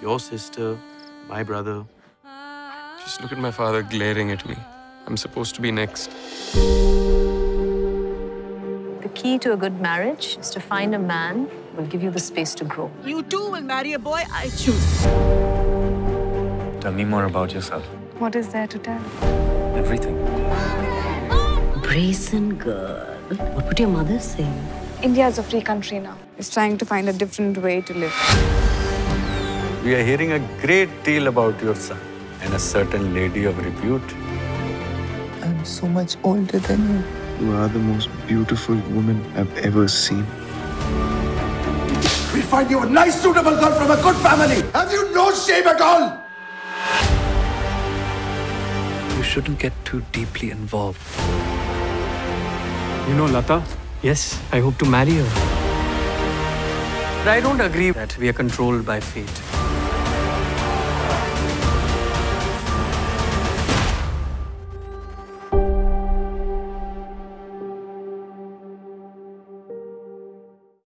your sister, my brother. Just look at my father glaring at me. I'm supposed to be next. The key to a good marriage is to find a man who will give you the space to grow. You too will marry a boy I choose. Tell me more about yourself. What is there to tell? Everything. Brazen girl. What would your mother say? India is a free country now. It's trying to find a different way to live. We are hearing a great deal about your son and a certain lady of repute. I'm so much older than you. You are the most beautiful woman I've ever seen. We'll find you a nice, suitable girl from a good family. Have you no shame at all? You shouldn't get too deeply involved. You know Lata? Yes, I hope to marry her. But I don't agree that we are controlled by fate.